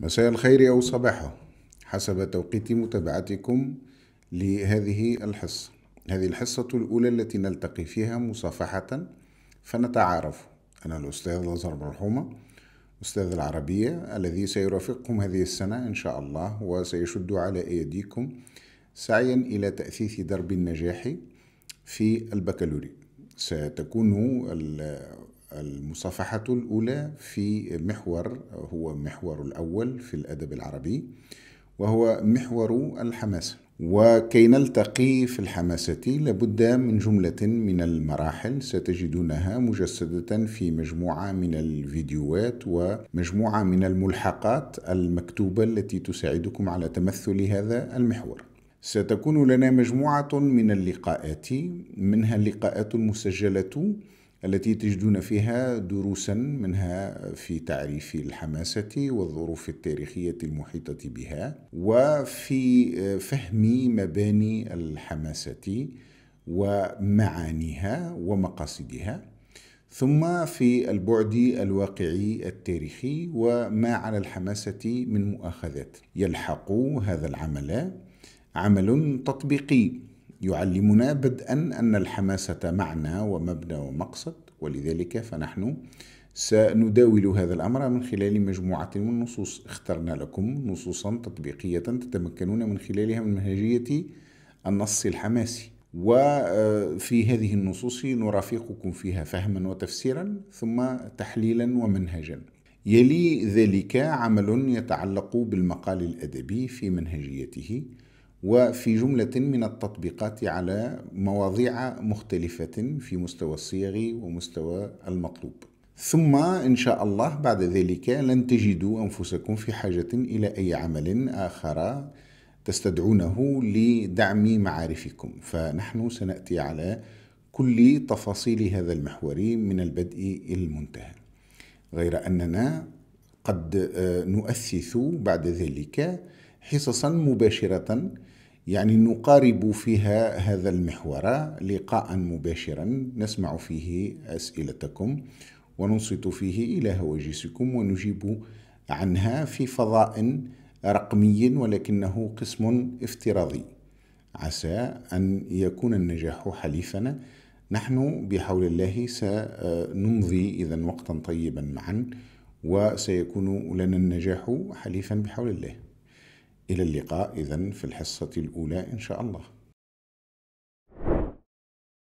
مساء الخير أو صباحه حسب توقيت متابعتكم لهذه الحصة. هذه الحصة الأولى التي نلتقي فيها مصافحة فنتعارف. أنا الأستاذ الأزهر مرحومة أستاذ العربية الذي سيرافقكم هذه السنة إن شاء الله وسيشد على أيديكم سعيا إلى تأثيث درب النجاح في البكالوريا. ستكون المصافحة الأولى في محور هو محور الأول في الأدب العربي وهو محور الحماسة وكي نلتقي في الحماسة لابد من جملة من المراحل ستجدونها مجسدة في مجموعة من الفيديوهات ومجموعة من الملحقات المكتوبة التي تساعدكم على تمثل هذا المحور. ستكون لنا مجموعة من اللقاءات منها اللقاءات المسجلة التي تجدون فيها دروسا منها في تعريف الحماسة والظروف التاريخية المحيطة بها وفي فهم مباني الحماسة ومعانيها ومقاصدها. ثم في البعد الواقعي التاريخي وما على الحماسة من مؤاخذات يلحق هذا العمل عمل تطبيقي. يعلمنا بدءا أن الحماسة معنى ومبنى ومقصد ولذلك فنحن سنداول هذا الأمر من خلال مجموعة من النصوص. اخترنا لكم نصوصا تطبيقية تتمكنون من خلالها من منهجية النص الحماسي. وفي هذه النصوص نرافقكم فيها فهما وتفسيرا ثم تحليلا ومنهجا. يلي ذلك عمل يتعلق بالمقال الأدبي في منهجيته. وفي جملة من التطبيقات على مواضيع مختلفة في مستوى الصيغ ومستوى المطلوب. ثم إن شاء الله بعد ذلك لن تجدوا أنفسكم في حاجة إلى أي عمل آخر تستدعونه لدعم معارفكم. فنحن سنأتي على كل تفاصيل هذا المحور من البدء إلى المنتهى. غير أننا قد نؤسس بعد ذلك حصصا مباشرة يعني نقارب فيها هذا المحور لقاء مباشرا نسمع فيه أسئلتكم وننصت فيه إلى هواجسكم ونجيب عنها في فضاء رقمي ولكنه قسم افتراضي. عسى أن يكون النجاح حليفنا نحن بحول الله سنمضي إذا وقتا طيبا معا وسيكون لنا النجاح حليفا بحول الله. إلى اللقاء إذا في الحصة الأولى إن شاء الله.